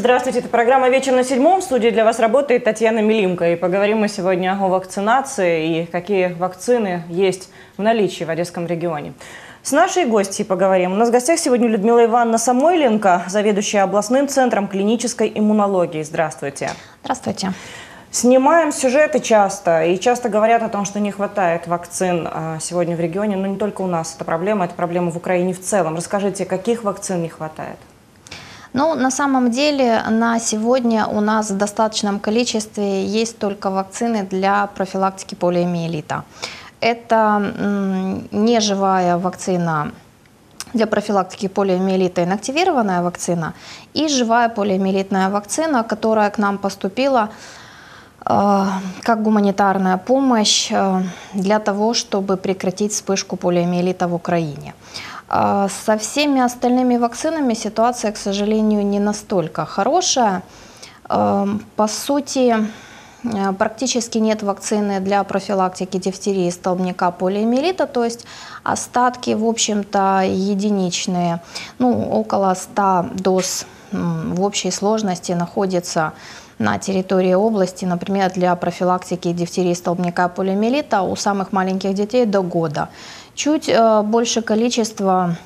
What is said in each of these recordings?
Здравствуйте, это программа «Вечер на седьмом». В студии для вас работает Татьяна Милимка. И поговорим мы сегодня о вакцинации и какие вакцины есть в наличии в Одесском регионе. С нашей гостьей поговорим. У нас в гостях сегодня Людмила Ивановна Самойленко, заведующая областным центром клинической иммунологии. Здравствуйте. Здравствуйте. Снимаем сюжеты часто, и часто говорят о том, что не хватает вакцин а, сегодня в регионе, но не только у нас это проблема, это проблема в Украине в целом. Расскажите, каких вакцин не хватает? Ну, на самом деле, на сегодня у нас в достаточном количестве есть только вакцины для профилактики полиомиелита. Это неживая вакцина для профилактики полиомиелита инактивированная вакцина и живая полиомиелитная вакцина, которая к нам поступила э, как гуманитарная помощь э, для того, чтобы прекратить вспышку полиомиелита в Украине. А со всеми остальными вакцинами ситуация, к сожалению, не настолько хорошая. Эм, по сути, э, практически нет вакцины для профилактики дифтерии, столбняка, полиомиелита, то есть остатки, в общем-то, единичные, ну, около 100 доз в общей сложности находится на территории области, например, для профилактики дифтерии, столбняка, полиомиелита у самых маленьких детей до года чуть э, больше количества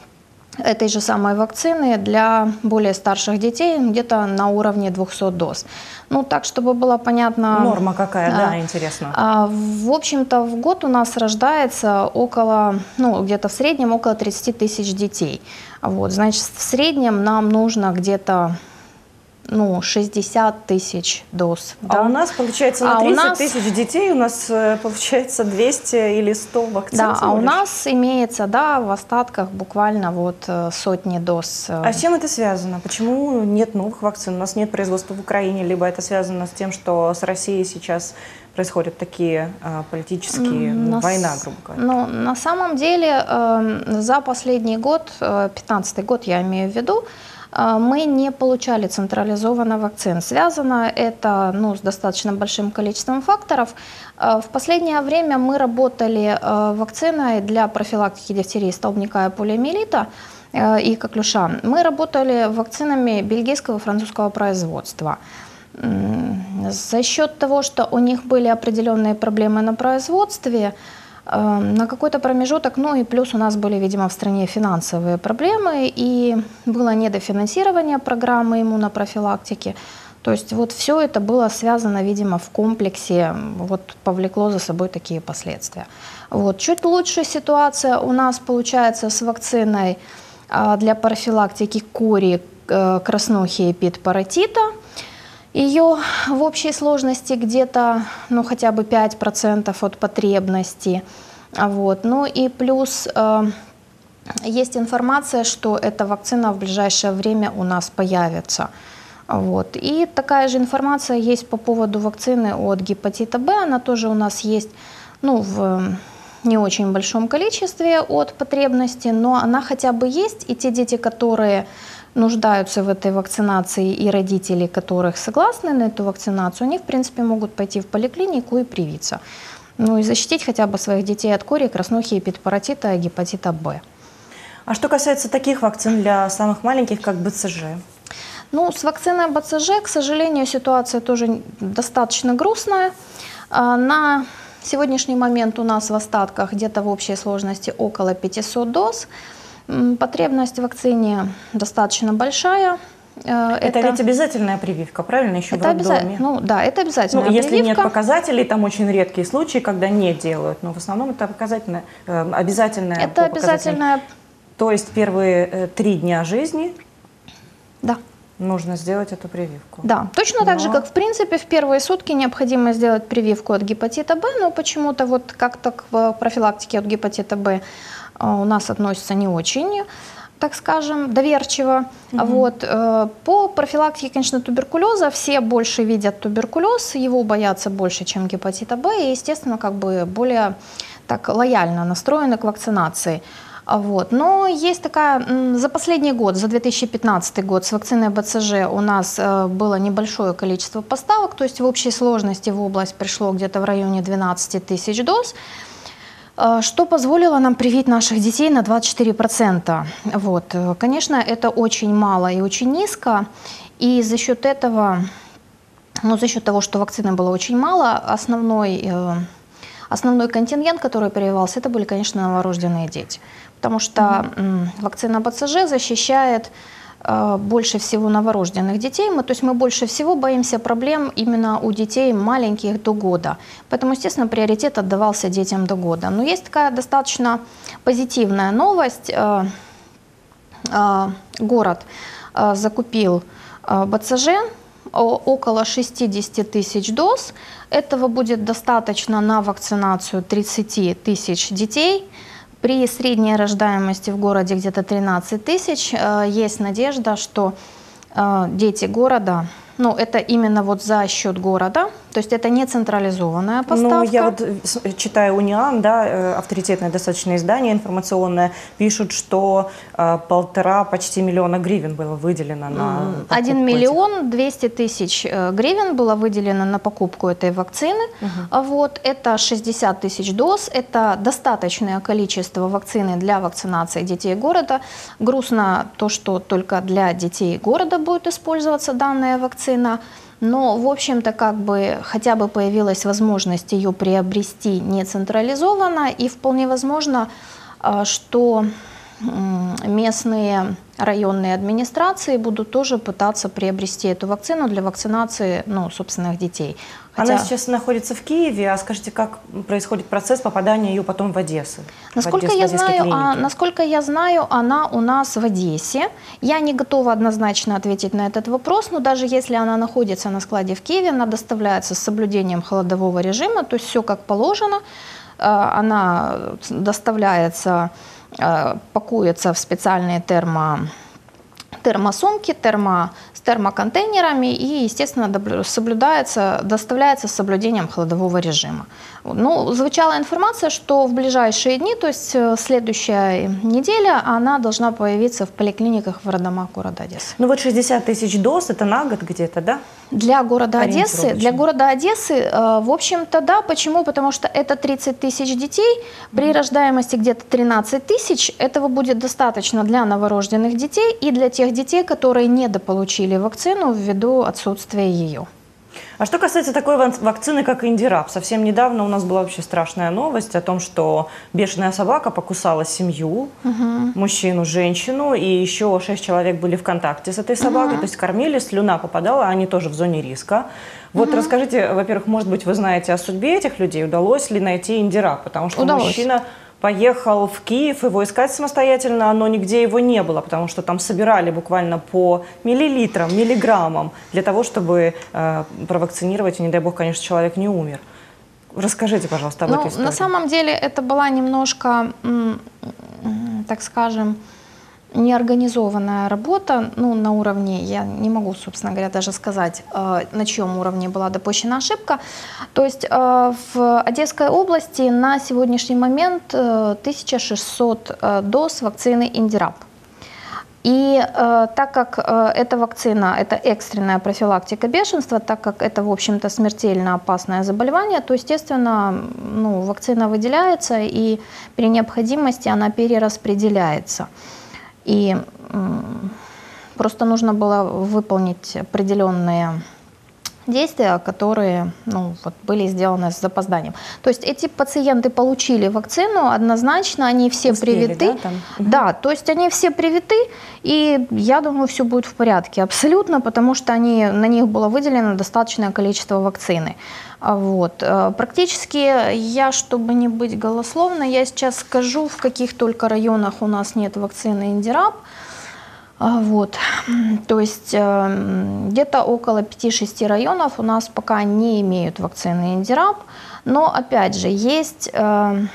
этой же самой вакцины для более старших детей где-то на уровне 200 доз. Ну, так, чтобы было понятно... Норма какая, а, да, интересно. А, в общем-то, в год у нас рождается около, ну, где-то в среднем около 30 тысяч детей. Вот, значит, в среднем нам нужно где-то ну, 60 тысяч доз. А да? у нас, получается, на 30 а нас... тысяч детей у нас, э, получается, 200 или 100 вакцин? Да, а у нас имеется, да, в остатках буквально вот э, сотни доз. Э. А с чем это связано? Почему нет новых вакцин? У нас нет производства в Украине, либо это связано с тем, что с Россией сейчас происходят такие политические, на, война, грубо говоря? Ну, на самом деле, э, за последний год, 15 год я имею в виду, мы не получали централизованно вакцин. Связано это ну, с достаточно большим количеством факторов. А, в последнее время мы работали а, вакциной для профилактики дифтерии, столбняка и полиомиелита и коклюша. Мы работали вакцинами бельгийского и французского производства. За счет того, что у них были определенные проблемы на производстве, на какой-то промежуток, ну и плюс у нас были, видимо, в стране финансовые проблемы, и было недофинансирование программы иммунопрофилактики. То есть вот все это было связано, видимо, в комплексе, вот повлекло за собой такие последствия. Вот. Чуть лучше ситуация у нас получается с вакциной а, для профилактики кори, э, краснухи и эпидпаратита – ее в общей сложности где-то, ну, хотя бы 5% от потребности. Вот. Ну и плюс э, есть информация, что эта вакцина в ближайшее время у нас появится. Вот. И такая же информация есть по поводу вакцины от гепатита Б. Она тоже у нас есть ну, в не очень большом количестве от потребности, но она хотя бы есть. И те дети, которые нуждаются в этой вакцинации и родители, которых согласны на эту вакцинацию, они, в принципе, могут пойти в поликлинику и привиться. Ну и защитить хотя бы своих детей от кори, краснухи, эпидпаратита, гепатита Б. А что касается таких вакцин для самых маленьких, как БЦЖ? Ну, с вакциной БЦЖ, к сожалению, ситуация тоже достаточно грустная. А, на сегодняшний момент у нас в остатках где-то в общей сложности около 500 доз. Потребность в вакцине достаточно большая. Э, это, это ведь обязательная прививка, правильно, еще это в роддоме? Ну да, это обязательная ну, Если нет показателей, там очень редкие случаи, когда не делают, но в основном это показательная, э, обязательная. Это обязательная. То есть первые э, три дня жизни да. нужно сделать эту прививку. Да, точно но... так же, как в принципе в первые сутки необходимо сделать прививку от гепатита Б, но почему-то вот как-то к профилактике от гепатита Б у нас относятся не очень так скажем, доверчиво. Угу. Вот. Э, по профилактике, конечно, туберкулеза все больше видят туберкулез, его боятся больше, чем гепатита Б, и, естественно, как бы более так лояльно настроены к вакцинации. Вот. Но есть такая, за последний год, за 2015 год с вакциной БЦЖ у нас э, было небольшое количество поставок, то есть в общей сложности в область пришло где-то в районе 12 тысяч доз. А, что позволило нам привить наших детей на 24%. Вот. Конечно, это очень мало и очень низко. И за счет этого, ну, за счет того, что вакцины было очень мало, основной, э, основной контингент, который прививался, это были, конечно, новорожденные дети. Потому что вакцина БЦЖ защищает больше всего новорожденных детей. Мы, то есть мы больше всего боимся проблем именно у детей маленьких до года. Поэтому, естественно, приоритет отдавался детям до года. Но есть такая достаточно позитивная новость. Э, э, город закупил БЦЖ около 60 тысяч доз. Этого будет достаточно на вакцинацию 30 тысяч детей. При средней рождаемости в городе где-то 13 тысяч э, есть надежда, что э, дети города ну, это именно вот за счет города, то есть это не централизованная поставка. Ну, я вот э, читаю Униан, да, э, авторитетное достаточно издание информационное, пишут, что э, полтора почти миллиона гривен было выделено на Один миллион двести тысяч э, гривен было выделено на покупку этой вакцины. Угу. Вот, это 60 тысяч доз, это достаточное количество вакцины для вакцинации детей города. Грустно то, что только для детей города будет использоваться данная вакцина, но, в общем-то, как бы хотя бы появилась возможность ее приобрести не централизованно, и вполне возможно, а, что местные районные администрации будут тоже пытаться приобрести эту вакцину для вакцинации ну, собственных детей. Хотя... Она сейчас находится в Киеве, а скажите, как происходит процесс попадания ее потом в Одессу? Насколько, в Одесс, я, знаю, а, насколько я знаю, она у нас в Одессе. Я не готова однозначно ответить на этот вопрос, но даже если она находится на складе в Киеве, она доставляется с соблюдением холодового режима, то есть все как положено. А, она доставляется Э, пакуется в специальные термо, термосумки, термо, с термоконтейнерами и, естественно, соблюдается, доставляется с соблюдением холодового режима. Ну, звучала информация, что в ближайшие дни, то есть э, следующая неделя, она должна появиться в поликлиниках в роддомах города Одессы. Ну вот 60 тысяч доз, это на год где-то, да? Для города Одессы, для города Одессы, э, в общем-то, да. Почему? Потому что это 30 тысяч детей, при рождаемости где-то 13 тысяч. Этого будет достаточно для новорожденных детей и для тех детей, которые недополучили вакцину ввиду отсутствия ее. А что касается такой вакцины, как Индирап, совсем недавно у нас была вообще страшная новость о том, что бешеная собака покусала семью, угу. мужчину, женщину, и еще шесть человек были в контакте с этой собакой, угу. то есть кормили, слюна попадала, они тоже в зоне риска. Вот угу. расскажите, во-первых, может быть, вы знаете о судьбе этих людей, удалось ли найти Индирап, потому что удалось. мужчина поехал в Киев его искать самостоятельно, но нигде его не было, потому что там собирали буквально по миллилитрам, миллиграммам для того, чтобы э, провакцинировать, и не дай бог, конечно, человек не умер. Расскажите, пожалуйста, об ну, этой истории. На самом деле это была немножко, так скажем, неорганизованная работа, ну, на уровне, я не могу, собственно говоря, даже сказать, э, на чьем уровне была допущена ошибка. То есть э, в Одесской области на сегодняшний момент 1600 э, доз вакцины Индирап. И э, так как э, эта вакцина, это экстренная профилактика бешенства, так как это, в общем-то, смертельно опасное заболевание, то, естественно, ну, вакцина выделяется и при необходимости она перераспределяется. И просто нужно было выполнить определенные действия, которые ну, вот, были сделаны с запозданием. То есть эти пациенты получили вакцину, однозначно они все Успели, привиты. Да, там? да, то есть они все привиты, и я думаю, все будет в порядке абсолютно, потому что они, на них было выделено достаточное количество вакцины. А вот. Э, практически я, чтобы не быть голословной, я сейчас скажу, в каких только районах у нас нет вакцины Индираб. А, вот. То есть э, где-то около 5-6 районов у нас пока не имеют вакцины Индираб. Но опять же, есть э,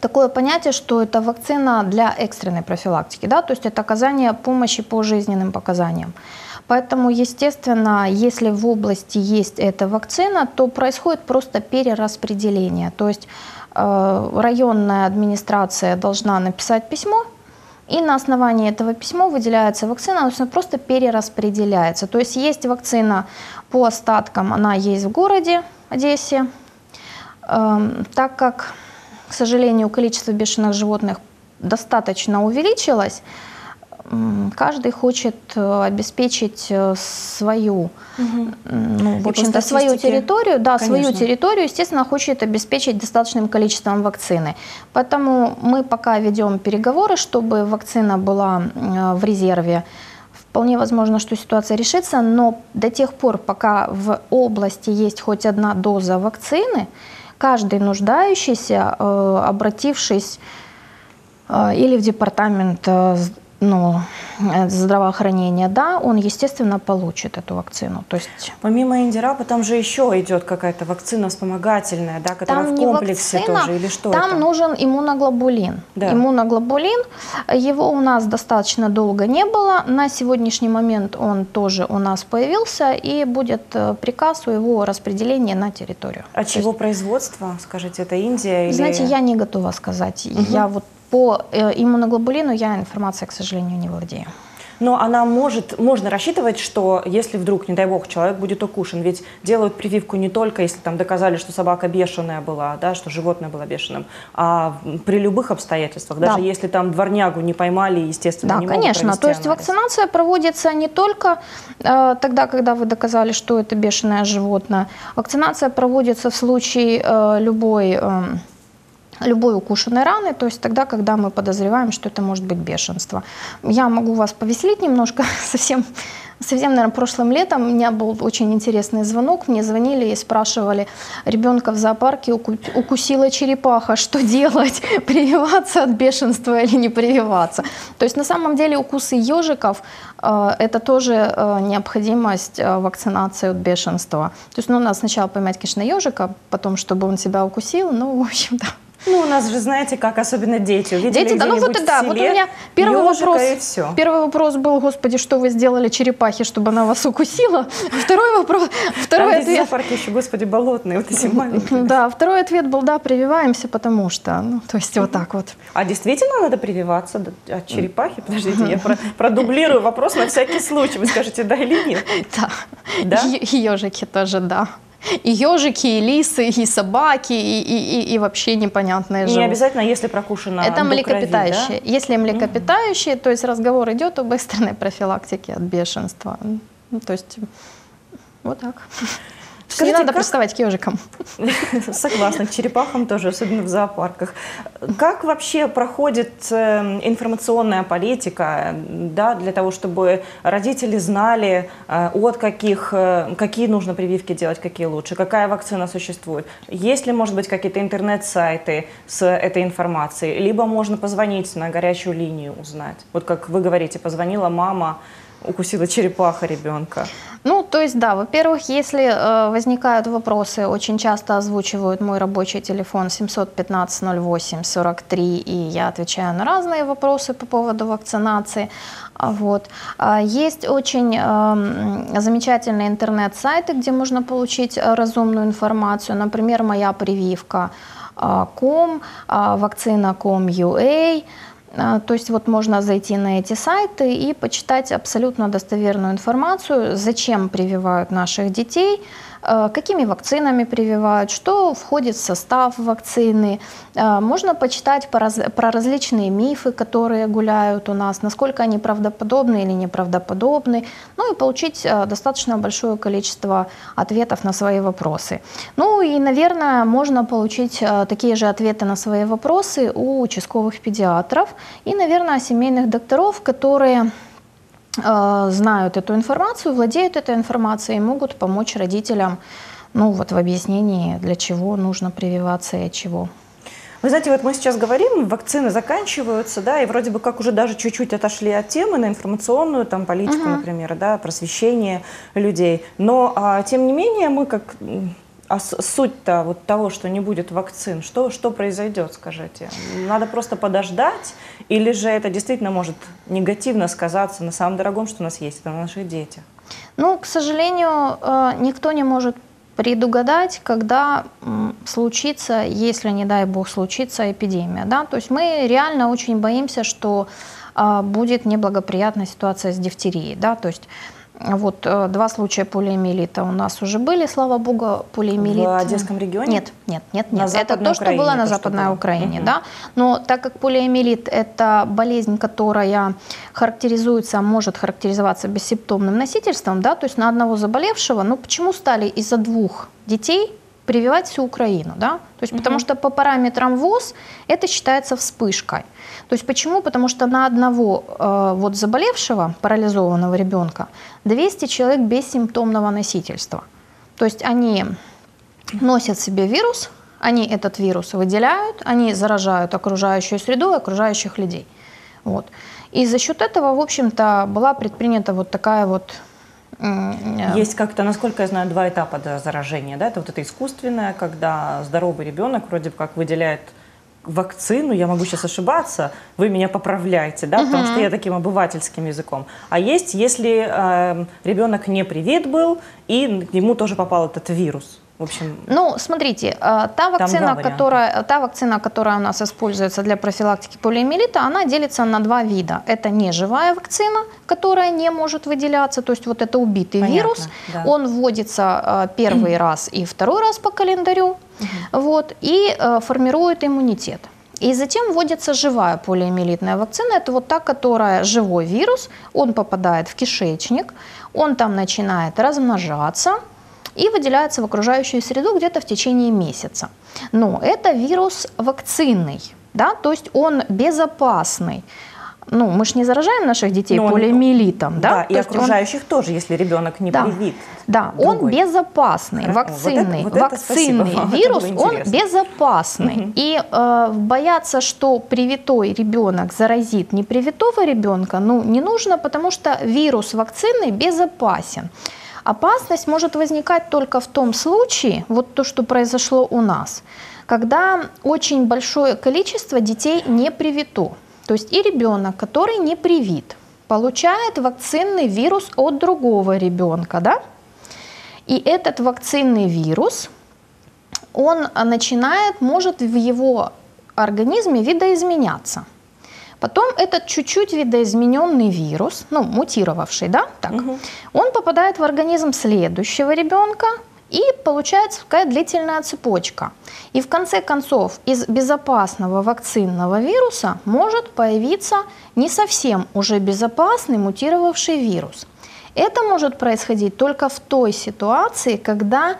такое понятие, что это вакцина для экстренной профилактики, да, то есть это оказание помощи по жизненным показаниям. Поэтому, естественно, если в области есть эта вакцина, то происходит просто перераспределение. То есть э, районная администрация должна написать письмо, и на основании этого письма выделяется вакцина, она просто перераспределяется. То есть есть вакцина по остаткам, она есть в городе Одессе. Эм, так как, к сожалению, количество бешеных животных достаточно увеличилось, каждый хочет э, обеспечить э, свою, угу. ну, в общем-то, свою территорию, да, конечно. свою территорию, естественно, хочет обеспечить достаточным количеством вакцины. Поэтому мы пока ведем переговоры, чтобы вакцина была в резерве. Вполне возможно, что ситуация решится, но до тех пор, пока в области есть хоть одна доза вакцины, каждый нуждающийся, обратившись или в департамент ну, э, здравоохранения, да, он, естественно, получит эту вакцину. То есть... Помимо Индирапа там же еще идет какая-то вакцина вспомогательная, да, которая там в комплексе вакцина, тоже, или что Там это? нужен иммуноглобулин. Да. Иммуноглобулин, его у нас достаточно долго не было, на сегодняшний момент он тоже у нас появился, и будет э, приказ о его распределении на территорию. А То чего есть... производства, скажите, это Индия? Или... Знаете, я не готова сказать. Угу. Я вот по э, иммуноглобулину я информацией, к сожалению, не владею. Но она может, можно рассчитывать, что если вдруг, не дай бог, человек будет укушен, ведь делают прививку не только, если там доказали, что собака бешеная была, да, что животное было бешеным, а при любых обстоятельствах, даже да. если там дворнягу не поймали, естественно, да, не конечно. То есть анализ. вакцинация проводится не только э, тогда, когда вы доказали, что это бешеное животное. Вакцинация проводится в случае э, любой э, любой укушенной раны, то есть тогда, когда мы подозреваем, что это может быть бешенство. Я могу вас повеселить немножко, совсем Совсем, наверное, прошлым летом у меня был очень интересный звонок. Мне звонили и спрашивали, ребенка в зоопарке укусила черепаха, что делать? Прививаться от бешенства или не прививаться? То есть на самом деле укусы ежиков э, – это тоже э, необходимость э, вакцинации от бешенства. То есть ну, надо сначала поймать, конечно, ежика, потом, чтобы он себя укусил. Ну, в общем-то, ну, у нас же, знаете, как особенно дети. Увидели дети, да, ну вот да, вот у меня первый вопрос, и все. первый вопрос был, господи, что вы сделали черепахе, чтобы она вас укусила? Второй вопрос, второй Там ответ. Там еще, господи, болотные, вот эти маленькие. Да, второй ответ был, да, прививаемся, потому что, ну, то есть вот так вот. А действительно надо прививаться от черепахи? Подождите, я продублирую вопрос на всякий случай. Вы скажете, да или нет? Да. Да? Ежики тоже, да. И ежики, и лисы, и собаки, и, и, и, и вообще непонятные животные. Не обязательно, если прокушено Это млекопитающие. Да? Если млекопитающие, mm-hmm. то есть разговор идет об экстренной профилактике от бешенства. Ну, то есть вот так. Скажите, не надо как... приставать к ежикам. Согласна, к черепахам тоже, особенно в зоопарках. Как вообще проходит э, информационная политика да, для того, чтобы родители знали, э, от каких, э, какие нужно прививки делать, какие лучше, какая вакцина существует? Есть ли, может быть, какие-то интернет-сайты с этой информацией? Либо можно позвонить на горячую линию, узнать. Вот как вы говорите, позвонила мама, укусила черепаха ребенка? Ну, то есть, да, во-первых, если э, возникают вопросы, очень часто озвучивают мой рабочий телефон 715 08 43, и я отвечаю на разные вопросы по поводу вакцинации. Вот. А есть очень э, замечательные интернет-сайты, где можно получить разумную информацию, например, моя прививка ком, вакцина.com.ua, а, то есть вот можно зайти на эти сайты и почитать абсолютно достоверную информацию, зачем прививают наших детей, какими вакцинами прививают, что входит в состав вакцины. Э, можно почитать про различные мифы, которые гуляют у нас, насколько они правдоподобны или неправдоподобны, ну и получить э, достаточно большое количество ответов на свои вопросы. Ну и, наверное, можно получить такие же ответы на свои вопросы у участковых педиатров и, наверное, семейных докторов, которые Э, знают эту информацию, владеют этой информацией и могут помочь родителям ну, вот в объяснении, для чего нужно прививаться и от чего. Вы знаете, вот мы сейчас говорим, вакцины заканчиваются, да, и вроде бы как уже даже чуть-чуть отошли от темы на информационную там политику, угу. например, да, просвещение людей. Но а, тем не менее мы как а суть-то вот того, что не будет вакцин, что, что произойдет, скажите? Надо просто подождать, или же это действительно может негативно сказаться на самом дорогом, что у нас есть, это наши дети? Ну, к сожалению, э, никто не может предугадать, когда случится, если, не дай бог, случится эпидемия. Да? То есть мы реально очень боимся, что э, будет неблагоприятная ситуация с дифтерией. Да? То есть Вот э, два случая полиомиелита у нас уже были, слава богу, полиомиелит. В Одесском регионе? Нет, нет, нет, нет. На это то, что было на Западной было. Украине, угу. да. Но так как полиомиелит – это болезнь, которая характеризуется, может характеризоваться бессимптомным носительством, да, то есть на одного заболевшего, ну почему стали из-за двух детей прививать всю Украину, да? То есть, угу. потому что по параметрам ВОЗ это считается вспышкой. То есть почему? Потому что на одного э, вот заболевшего, парализованного ребенка 200 человек бессимптомного носительства. То есть они носят себе вирус, они этот вирус выделяют, они заражают окружающую среду и окружающих людей. Вот. И за счет этого, в общем-то, была предпринята вот такая вот есть как-то, насколько я знаю, два этапа до заражения. Да? Это вот это искусственное, когда здоровый ребенок вроде как выделяет вакцину, я могу сейчас ошибаться, вы меня поправляете, да, потому что я таким обывательским языком. А есть, если э, ребенок не привит был, и ему тоже попал этот вирус. В общем, ну, смотрите, э, та вакцина, которая, та вакцина, которая у нас используется для профилактики полиомиелита, она делится на два вида. Это неживая вакцина, которая не может выделяться, то есть вот это убитый Понятно, вирус, да. он вводится э, первый раз и второй раз по календарю, угу. вот, и э, формирует иммунитет. И затем вводится живая полиомиелитная вакцина. Это вот та, которая живой вирус, он попадает в кишечник, он там начинает размножаться, и выделяется в окружающую среду где-то в течение месяца. Но это вирус вакцинный, да, то есть он безопасный ну, мы же не заражаем наших детей Но полиомиелитом, да? Да, и окружающих он... тоже, если ребенок не да, привит. Да, другой. он безопасный, вакцинный, вот это, вот вакцинный это вирус, он безопасный. Угу. И э, бояться, что привитой ребенок заразит непривитого ребенка, ну, не нужно, потому что вирус вакцины безопасен. Опасность может возникать только в том случае, вот то, что произошло у нас, когда очень большое количество детей не привито. То есть и ребенок, который не привит, получает вакцинный вирус от другого ребенка, да? И этот вакцинный вирус, он начинает, может в его организме видоизменяться – Потом этот чуть-чуть видоизмененный вирус, ну, мутировавший, да, так, угу. он попадает в организм следующего ребенка, и получается такая длительная цепочка. И в конце концов из безопасного вакцинного вируса может появиться не совсем уже безопасный мутировавший вирус. Это может происходить только в той ситуации, когда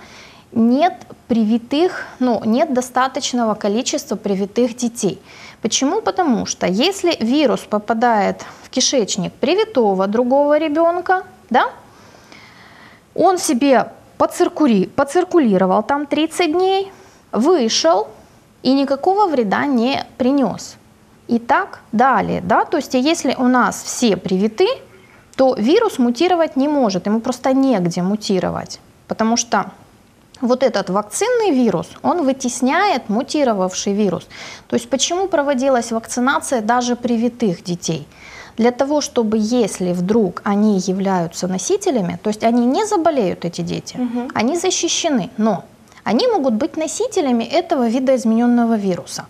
нет привитых, ну, нет достаточного количества привитых детей. Почему? Потому что если вирус попадает в кишечник привитого другого ребенка, да, он себе поциркули, поциркулировал там 30 дней, вышел и никакого вреда не принес. И так далее. Да? То есть если у нас все привиты, то вирус мутировать не может, ему просто негде мутировать. Потому что вот этот вакцинный вирус, он вытесняет мутировавший вирус. То есть почему проводилась вакцинация даже привитых детей? Для того, чтобы если вдруг они являются носителями, то есть они не заболеют, эти дети, угу. они защищены, но они могут быть носителями этого видоизмененного вируса.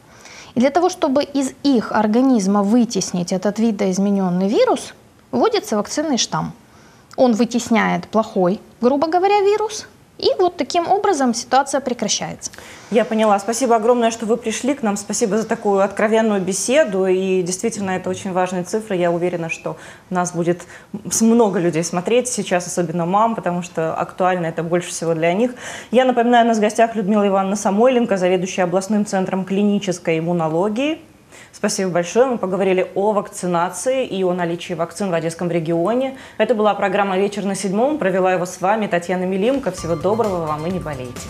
И для того, чтобы из их организма вытеснить этот видоизмененный вирус, вводится вакцинный штамм. Он вытесняет плохой, грубо говоря, вирус, и вот таким образом ситуация прекращается. Я поняла. Спасибо огромное, что вы пришли к нам. Спасибо за такую откровенную беседу. И действительно, это очень важные цифры. Я уверена, что нас будет много людей смотреть сейчас, особенно мам, потому что актуально это больше всего для них. Я напоминаю, у нас в гостях Людмила Ивановна Самойленко, заведующая областным центром клинической иммунологии. Спасибо большое. Мы поговорили о вакцинации и о наличии вакцин в Одесском регионе. Это была программа «Вечер на седьмом». Провела его с вами Татьяна Милимко. Всего доброго вам и не болейте.